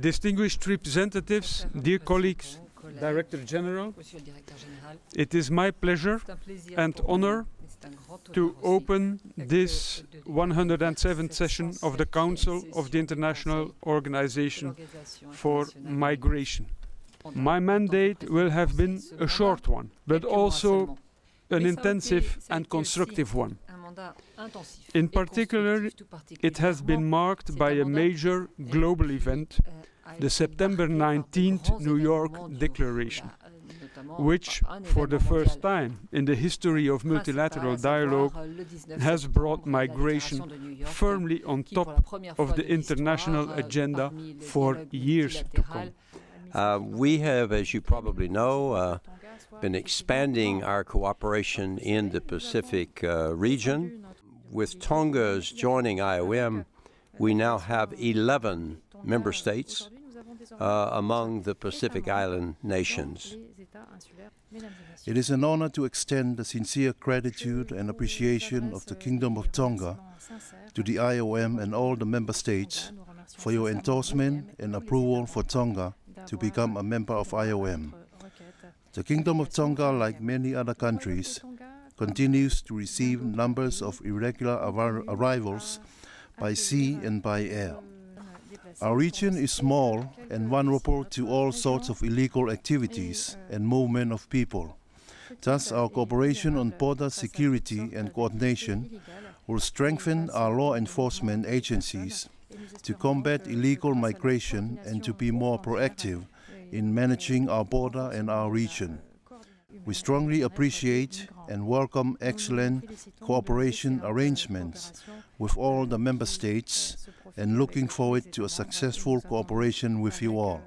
distinguished representatives, dear colleagues, Director General, Monsieur le Directeur Général, it is my pleasure c'est un plaisir and honor et c'est un grand to open this 107th session of the Council of the International Organization for Migration. My mandate will have been a short one, but also an Mais ça a été- intensive and constructive one. un mandat intensif In particular, It has been marked by a major global event, euh, the September marqué par de 19th New York Declaration, which, for the first time in the history of multilateral dialogue, le 19 has brought migration firmly on top of the international agenda for years to come. Uh, we have, as you probably know, uh, been expanding our cooperation in the Pacific uh, region. With Tonga's joining IOM, we now have 11 member states uh, among the Pacific Island nations. It is an honor to extend the sincere gratitude and appreciation of the Kingdom of Tonga to the IOM and all the member states for your endorsement and approval for Tonga to become a member of IOM. The Kingdom of Tonga, like many other countries, continues to receive numbers of irregular arri- arrivals by sea and by air. Our region is small and vulnerable to all sorts of illegal activities and movement of people. Thus, our cooperation on border security and coordination will strengthen our law enforcement agencies to combat illegal migration and to be more proactive in managing our border and our region. We strongly appreciate and welcome excellent cooperation arrangements with all the member states and looking forward to a successful cooperation with you all.